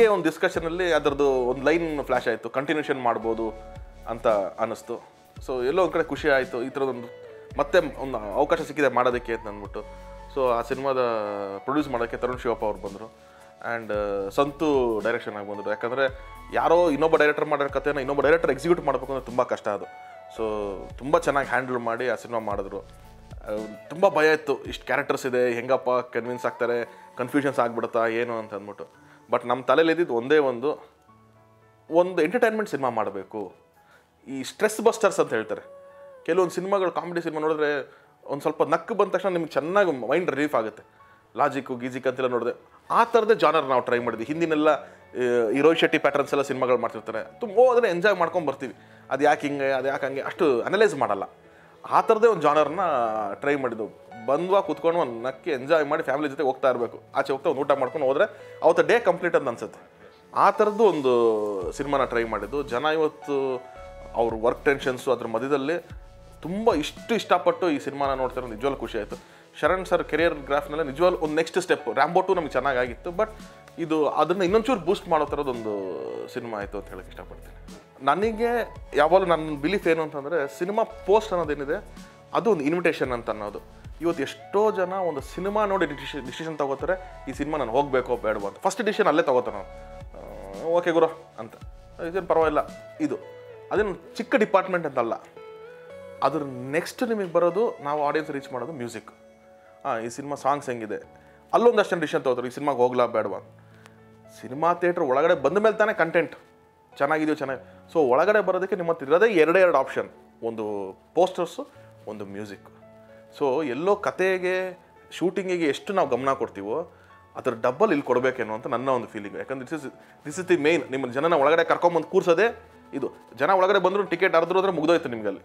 ಹಂಗೆ ಒಂದು ಡಿಸ್ಕಷನಲ್ಲಿ ಅದರದ್ದು ಒಂದು ಲೈನ್ ಫ್ಲಾಶ್ ಆಯಿತು. ಕಂಟಿನ್ಯೂಷನ್ ಮಾಡ್ಬೋದು ಅಂತ ಅನ್ನಿಸ್ತು. ಸೊ ಎಲ್ಲೋ ಒಂದು ಕಡೆ ಖುಷಿ ಆಯಿತು. ಈ ಥರದೊಂದು ಮತ್ತೆ ಒಂದು ಅವಕಾಶ ಸಿಕ್ಕಿದೆ ಮಾಡೋದಕ್ಕೆ ಅಂತ ಅಂದ್ಬಿಟ್ಟು. ಸೊ ಆ ಸಿನಿಮಾದ ಪ್ರೊಡ್ಯೂಸ್ ಮಾಡೋಕ್ಕೆ ತರುಣ್ ಶಿವಪ್ಪ ಅವ್ರು ಬಂದರು. ಆ್ಯಂಡ್ ಸಂತು ಡೈರೆಕ್ಷನ್ ಆಗಿ ಬಂದರು. ಯಾಕಂದರೆ ಯಾರೋ ಇನ್ನೊಬ್ಬ ಡೈರೆಕ್ಟರ್ ಮಾಡಿರೋ ಕಥೆನ ಇನ್ನೊಬ್ಬ ಡೈರೆಕ್ಟರ್ ಎಕ್ಸಿಕ್ಯೂಟ್ ಮಾಡಬೇಕು ಅಂದರೆ ತುಂಬ ಕಷ್ಟ ಅದು. ಸೊ ತುಂಬ ಚೆನ್ನಾಗಿ ಹ್ಯಾಂಡಲ್ ಮಾಡಿ ಆ ಸಿನಿಮಾ ಮಾಡಿದ್ರು. ತುಂಬ ಭಯ ಇತ್ತು. ಇಷ್ಟು ಕ್ಯಾರೆಕ್ಟರ್ಸ್ ಇದೆ. ಹೆಂಗಪ್ಪ ಕನ್ವಿನ್ಸ್ ಆಗ್ತಾರೆ? ಕನ್ಫ್ಯೂಷನ್ಸ್ ಆಗಿಬಿಡುತ್ತಾ? ಏನು ಅಂತ ಅಂದ್ಬಿಟ್ಟು. ಬಟ್ ನಮ್ಮ ತಲೆಯಲ್ಲಿ ಇದ್ದಿದ್ದು ಒಂದೇ ಒಂದು ಒಂದು ಎಂಟರ್ಟೈನ್ಮೆಂಟ್ ಸಿನಿಮಾ ಮಾಡಬೇಕು. ಈ ಸ್ಟ್ರೆಸ್ ಬಸ್ಟರ್ಸ್ ಅಂತ ಹೇಳ್ತಾರೆ. ಕೆಲವೊಂದು ಸಿನಿಮಾಗಳು ಕಾಮಿಡಿ ಸಿನಿಮಾ ನೋಡಿದ್ರೆ ಒಂದು ಸ್ವಲ್ಪ ನಕ್ಕು ಬಂದ ತಕ್ಷಣ ನಿಮ್ಗೆ ಚೆನ್ನಾಗಿ ಮೈಂಡ್ ರಿಲೀಫ್ ಆಗುತ್ತೆ. ಲಾಜಿಕ್ಕು ಗೀಜಿಕ್ ಅಂತೆಲ್ಲ ನೋಡಿದೆ ಆ ಥರದೇ ಜಾನರ್ ನಾವು ಟ್ರೈ ಮಾಡಿದ್ವಿ. ಹಿಂದಿನೆಲ್ಲ ಈ ರೋಹಿತ್ ಶೆಟ್ಟಿ ಪ್ಯಾಟರ್ನ್ಸ್ ಎಲ್ಲ ಸಿನಿಮಾಗಳು ಮಾಡ್ತಿರ್ತಾರೆ. ತುಂಬ ಅದನ್ನು ಎಂಜಾಯ್ ಮಾಡ್ಕೊಂಡು ಬರ್ತೀವಿ. ಅದು ಯಾಕೆ ಹಿಂಗೆ ಅದು ಯಾಕೆ ಹಂಗೆ, ಅಷ್ಟು ಅನಲೈಸ್ ಮಾಡಲ್ಲ. ಆ ಥರದೇ ಒಂದು ಜಾನರ್ನ ಟ್ರೈ ಮಾಡಿದ್ದು. ಬಂದ್ವಾ ಕೂತ್ಕೊಂಡು ಒಂದು ನಕ್ಕಿ ಎಂಜಾಯ್ ಮಾಡಿ ಫ್ಯಾಮಿಲಿ ಜೊತೆ ಹೋಗ್ತಾ ಇರಬೇಕು. ಆಚೆ ಹೋಗ್ತಾ ಒಂದು ಊಟ ಮಾಡ್ಕೊಂಡು ಹೋದರೆ ಅವತ್ತು ಡೇ ಕಂಪ್ಲೀಟ್ ಅಂತ ಅನ್ಸುತ್ತೆ. ಆ ಥರದ್ದು ಒಂದು ಸಿನಿಮಾನ ಟ್ರೈ ಮಾಡಿದ್ದು. ಜನ ಇವತ್ತು ಅವ್ರ ವರ್ಕ್ ಟೆನ್ಷನ್ಸು ಅದ್ರ ಮಧ್ಯದಲ್ಲಿ ತುಂಬ ಇಷ್ಟು ಇಷ್ಟಪಟ್ಟು ಈ ಸಿನಿಮಾನ ನೋಡ್ತಾರೆ ನಿಜವಾಗ್ಲೂ ಖುಷಿ ಆಯಿತು. ಶರಣ್ ಸರ್ ಕೆರಿಯರ್ ಗ್ರಾಫ್ನಲ್ಲಿ ನಿಜವಾಗ್ಲೂ ಒಂದು ನೆಕ್ಸ್ಟ್ ಸ್ಟೆಪ್ ರ್ಯಾಂಬೋ ನಮಗೆ ಚೆನ್ನಾಗಾಗಿತ್ತು ಬಟ್ ಇದು ಅದನ್ನು ಇನ್ನೊಂಚೂರು ಬೂಸ್ಟ್ ಮಾಡೋ ಥರದೊಂದು ಸಿನಿಮಾ ಆಯಿತು ಅಂತ ಹೇಳಕ್ಕೆ ಇಷ್ಟಪಡ್ತೀನಿ. ನನಗೆ ಯಾವಾಗಲೂ ನನ್ನ ಬಿಲೀಫ್ ಏನು ಅಂತಂದರೆ ಸಿನಿಮಾ ಪೋಸ್ಟ್ ಅನ್ನೋದೇನಿದೆ ಅದು ಒಂದು ಇನ್ವಿಟೇಷನ್ ಅಂತ ಅನ್ನೋದು. ಇವತ್ತು ಎಷ್ಟೋ ಜನ ಒಂದು ಸಿನಿಮಾ ನೋಡಿ ಡಿಸಿಷನ್ ಡಿಸಿಷನ್ ತಗೋತಾರೆ, ಈ ಸಿನಿಮಾ ನಾನು ಹೋಗಬೇಕೋ ಬೇಡವೋ ಅಂತ. ಫಸ್ಟ್ ಡಿಸಿಷನ್ ಅಲ್ಲೇ ತಗೋತಾನೆ ನಾವು ಓಕೆ ಗುರು ಅಂತ. ಇದೇನು ಪರವಾಗಿಲ್ಲ, ಇದು. ಅದೇನು ಚಿಕ್ಕ ಡಿಪಾರ್ಟ್ಮೆಂಟ್ ಅಂತಲ್ಲ. ಅದ್ರ ನೆಕ್ಸ್ಟ್ ನಿಮಗೆ ಬರೋದು ನಾವು ಆಡಿಯನ್ಸ್ ರೀಚ್ ಮಾಡೋದು ಮ್ಯೂಸಿಕ್ ಹಾಂ ಈ ಸಿನಿಮಾ ಸಾಂಗ್ಸ್ ಹೆಂಗಿದೆ? ಅಲ್ಲೊಂದಷ್ಟು ಡಿಸಿಷನ್ ತೊಗೋತಾರೆ, ಈ ಸಿನಿಮಾಗೆ ಹೋಗ್ಲಾ ಬೇಡವಾ ಸಿನಿಮಾ ಥಿಯೇಟ್ರ್ ಒಳಗಡೆ ಬಂದ ಮೇಲೆ ತಾನೇ ಕಂಟೆಂಟ್ ಚೆನ್ನಾಗಿದೆಯೋ ಚೆನ್ನಾಗಿ ಸೊ ಒಳಗಡೆ ಬರೋದಕ್ಕೆ ನಿಮ್ಮ ಹತ್ರ ಇರೋದೇ ಎರಡೇ ಎರಡು ಆಪ್ಷನ್ ಒಂದು ಪೋಸ್ಟರ್ಸು ಒಂದು ಮ್ಯೂಸಿಕ್ ಸೊ ಎಲ್ಲೋ ಕತೆಗೆ ಶೂಟಿಂಗಿಗೆ ಎಷ್ಟು ನಾವು ಗಮನ ಕೊಡ್ತೀವೋ, ಅದರ ಡಬ್ಬಲ್ ಇಲ್ಲಿ ಕೊಡಬೇಕೇನೋ ಅಂತ ನನ್ನ ಒಂದು ಫೀಲಿಂಗ್ ಯಾಕಂದ್ರೆ this is this is the main ನಿಮ್ಮ ಜನನ ಒಳಗಡೆ ಕರ್ಕೊಂಬಂದು ಕೂರ್ಸೋದೇ ಇದು. ಜನ ಒಳಗಡೆ ಬಂದರೂ ಟಿಕೆಟ್ ಅರ್ದ್ರು ಅಂದರೆ ಮುಗ್ದೋಯ್ತು ನಿಮಗೆ ಅಲ್ಲಿ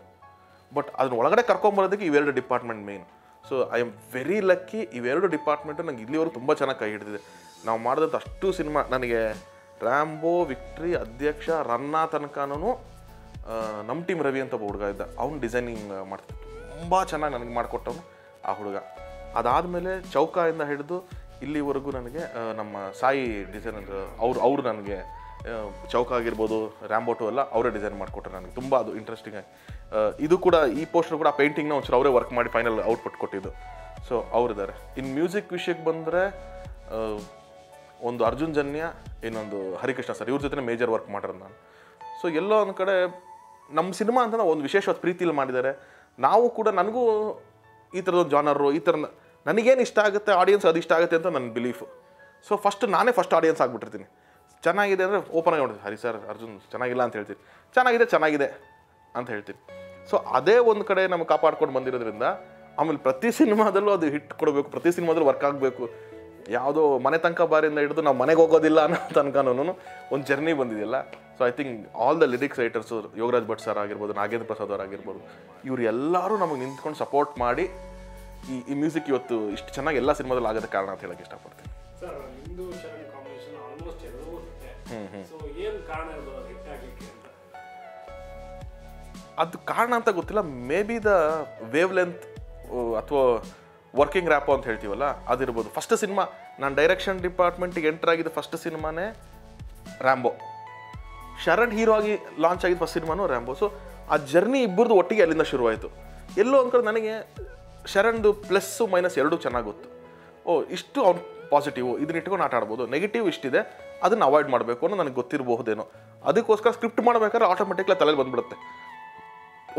ಬಟ್ ಅದನ್ನ ಒಳಗಡೆ ಕರ್ಕೊಂಬರೋದಕ್ಕೆ ಇವೆರಡು department main so I am very lucky ಇವೆರಡು ಡಿಪಾರ್ಟ್ಮೆಂಟು ನಂಗೆ ಇಲ್ಲಿವರೆಗೂ ತುಂಬ ಚೆನ್ನಾಗಿ ಕೈ ಹಿಡಿದಿದೆ. ನಾವು ಮಾಡಿದಂಥ ಅಷ್ಟು ಸಿನಿಮಾ ನನಗೆ ರ್ಯಾಂಬೋ, ವಿಕ್ಟ್ರಿ, ಅಧ್ಯಕ್ಷ, ರನ್ನ ತನಕನೂ ನಮ್ಮ ಟೀಮ್ ರವಿ ಅಂತ ಒಬ್ಬ ಹುಡುಗ ಇದ್ದ. ಅವ್ನು ಡಿಸೈನಿಂಗ್ ಮಾಡ್ತಿದ್ದ. ತುಂಬ ಚೆನ್ನಾಗಿ ನನಗೆ ಮಾಡಿಕೊಟ್ಟವನು ಆ ಹುಡುಗ. ಅದಾದಮೇಲೆ ಚೌಕಾಯಿಂದ ಹಿಡಿದು ಇಲ್ಲಿವರೆಗೂ ನನಗೆ ನಮ್ಮ ಸಾಯಿ ಡಿಸೈನರ್ ಅವ್ರು, ಅವರು ನನಗೆ ಚೌಕ ಆಗಿರ್ಬೋದು ರ್ಯಾಂಬೋಟು ಎಲ್ಲ ಅವರೇ ಡಿಸೈನ್ ಮಾಡಿಕೊಟ್ರು ನನಗೆ. ತುಂಬ ಅದು ಇಂಟ್ರೆಸ್ಟಿಂಗ್ ಆಗಿ. ಇದು ಕೂಡ ಈ ಪೋಸ್ಟರ್ ಕೂಡ ಪೇಂಟಿಂಗ್ನ ಒಂಚೂರು ಅವರೇ ವರ್ಕ್ ಮಾಡಿ ಫೈನಲ್ ಔಟ್ಪುಟ್ ಕೊಟ್ಟಿದ್ದು. ಸೊ ಅವರಿದ್ದಾರೆ. ಇನ್ನು ಮ್ಯೂಸಿಕ್ ವಿಷಯಕ್ಕೆ ಬಂದರೆ ಒಂದು ಅರ್ಜುನ್ ಜನ್ಯ, ಇನ್ನೊಂದು ಹರಿಕೃಷ್ಣ ಸರ್, ಇವ್ರ ಜೊತೆ ಮೇಜರ್ ವರ್ಕ್ ಮಾಡಿರೋದು ನಾನು. ಸೊ ಎಲ್ಲೋ ಒಂದು ಕಡೆ ನಮ್ಮ ಸಿನಿಮಾ ಅಂತ ಒಂದು ವಿಶೇಷವಾದ ಪ್ರೀತಿಲಿ ಮಾಡಿದ್ದಾರೆ ನಾವು ಕೂಡ ನನಗೂ ಈ ಥರದೊಂದು ಜಾನರು ಈ ಥರ ನನಗೇನು ಇಷ್ಟ ಆಗುತ್ತೆ ಆಡಿಯನ್ಸ್ ಅದು ಇಷ್ಟ ಆಗುತ್ತೆ ಅಂತ ನನ್ನ ಬಿಲೀಫ್ ಸೊ ಫಸ್ಟ್ ನಾನೇ ಫಸ್ಟ್ ಆಡಿಯನ್ಸ್ ಆಗಿಬಿಟ್ಟಿರ್ತೀನಿ. ಚೆನ್ನಾಗಿದೆ ಅಂದರೆ ಓಪನ್ ಆಗಿ ನೋಡ್ತೀನಿ. ಹರಿ ಸರ್, ಅರ್ಜುನ್ ಚೆನ್ನಾಗಿಲ್ಲ ಅಂತ ಹೇಳ್ತೀನಿ. ಚೆನ್ನಾಗಿದೆ ಚೆನ್ನಾಗಿದೆ ಅಂತ ಹೇಳ್ತೀನಿ. ಸೊ ಅದೇ ಒಂದು ಕಡೆ ನಮ್ಗೆ ಕಾಪಾಡ್ಕೊಂಡು ಬಂದಿರೋದ್ರಿಂದ ಆಮೇಲೆ ಪ್ರತಿ ಸಿನಿಮಾದಲ್ಲೂ ಅದು ಹಿಟ್ ಕೊಡಬೇಕು, ಪ್ರತಿ ಸಿನಿಮಾದಲ್ಲೂ ವರ್ಕ್ ಆಗಬೇಕು. ಯಾವುದೋ ಮನೆ ತನಕ ಬಾರಿಂದ ಹಿಡಿದು ನಾವು ಮನೆಗೆ ಹೋಗೋದಿಲ್ಲ ಅನ್ನೋ ತನಕನೂ ಒಂದು ಜರ್ನಿ ಬಂದಿದೆಯಲ್ಲ. So I think all the lyrics writers Yogaraj Bhat sir ಆಗಿರ್ಬೋದು ನಾಗೇಂದ್ರ ಪ್ರಸಾದ್ ಅವ್ರು ಆಗಿರ್ಬೋದು ಇವ್ರು ಎಲ್ಲರೂ ನಮಗೆ ನಿಂತ್ಕೊಂಡು ಸಪೋರ್ಟ್ ಮಾಡಿ ಈ ಈ ಮ್ಯೂಸಿಕ್ ಇವತ್ತು ಇಷ್ಟು ಚೆನ್ನಾಗಿ ಎಲ್ಲ ಸಿನಿಮಾದಲ್ಲಿ ಆಗೋದಕ್ಕೆ ಕಾರಣ ಅಂತ ಹೇಳಕ್ಕೆ ಇಷ್ಟಪಡ್ತೀನಿ. ಅದು ಕಾರಣ ಅಂತ ಗೊತ್ತಿಲ್ಲ. Maybe the wavelength ಅಥವಾ ವರ್ಕಿಂಗ್ ರ್ಯಾಪೋ ಅಂತ ಹೇಳ್ತೀವಲ್ಲ, ಅದಿರ್ಬೋದು. ಫಸ್ಟ್ ಸಿನಿಮಾ, ನಾನು ಡೈರೆಕ್ಷನ್ ಡಿಪಾರ್ಟ್ಮೆಂಟಿಗೆ ಎಂಟರ್ ಆಗಿದ್ದ ಫಸ್ಟ್ ಸಿನಿಮಾನೇ ರ್ಯಾಂಬೋ ಶರಣ್ ಹೀರೋ ಆಗಿ ಲಾಂಚ್ ಆಗಿದ್ದ ಫಸ್ಟ್ ಸಿನಿಮಾನು ರ್ಯಾಂಬೋ ಸೊ ಆ ಜರ್ನಿ ಇಬ್ಬರದು ಒಟ್ಟಿಗೆ ಅಲ್ಲಿಂದ ಶುರುವಾಯಿತು. ಎಲ್ಲೋ ಅಂದ್ಕೊಂಡು ಕಡೆ ನನಗೆ ಶರಣ್ದು ಪ್ಲಸ್ಸು ಮೈನಸ್ ಎರಡೂ ಚೆನ್ನಾಗಿ ಗೊತ್ತು ಓ, ಇಷ್ಟು ಅವ್ನು ಪಾಸಿಟಿವ್ ಇದನ್ನ ಇಟ್ಕೊಂಡು ಆಟ ಆಡ್ಬೋದು. ನೆಗೆಟಿವ್ ಇಷ್ಟಿದೆ, ಅದನ್ನು ಅವಾಯ್ಡ್ ಮಾಡಬೇಕು ಅನ್ನೋ ನನಗೆ ಗೊತ್ತಿರಬಹುದೇನೋ. ಅದಕ್ಕೋಸ್ಕರ ಸ್ಕ್ರಿಪ್ಟ್ ಮಾಡಬೇಕಾದ್ರೆ ಆಟೋಮೆಟಿಕ್ಲಿ ತಲೆಗೆ ಬಂದ್ಬಿಡುತ್ತೆ.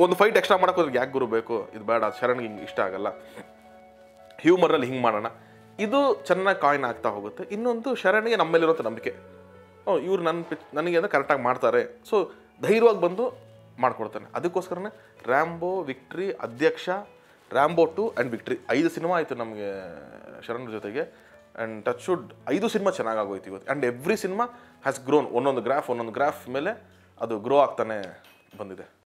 ಒಂದು ಫೈಟ್ ಎಕ್ಸ್ಟ್ರಾ ಮಾಡೋಕೆ ಯಾಕೆ ಗುರು ಬೇಕು? ಇದು ಬೇಡ ಶರಣ್ಗೆ ಹಿಂಗೆ ಇಷ್ಟ ಆಗಲ್ಲ. ಹ್ಯೂಮರಲ್ಲಿ ಹಿಂಗೆ ಮಾಡೋಣ. ಇದು ಚೆನ್ನಾಗಿ ಕಾಯಿನ್ ಆಗ್ತಾ ಹೋಗುತ್ತೆ. ಇನ್ನೊಂದು ಶರಣಿಗೆ ನಮ್ಮ ಮೇಲಿರೋಂಥ ನಂಬಿಕೆ. ಓ, ಇವ್ರು ನನ್ನ ಪಿಚ್, ನನಗೆ ಅಂದರೆ ಕರೆಕ್ಟಾಗಿ ಮಾಡ್ತಾರೆ. ಸೊ ಧೈರ್ಯವಾಗಿ ಬಂದು ಮಾಡ್ಕೊಡ್ತಾನೆ. ಅದಕ್ಕೋಸ್ಕರನೇ Rambo victory Adhyaksha Rambo two and victory ಐದು ಸಿನಿಮಾ ಆಯಿತು ನಮಗೆ ಶರಣ್ ಜೊತೆಗೆ. ಆ್ಯಂಡ್ ಟಚ್ ಶುಡ್ ಐದು ಸಿನಿಮಾ ಚೆನ್ನಾಗಿ ಆಗೋಯ್ತು ಇವತ್ತು. And every cinema has grown ಒಂದೊಂದು ಗ್ರಾಫ್ ಒಂದೊಂದು ಗ್ರಾಫ್ ಮೇಲೆ ಅದು ಗ್ರೋ ಆಗ್ತಾನೆ ಬಂದಿದೆ.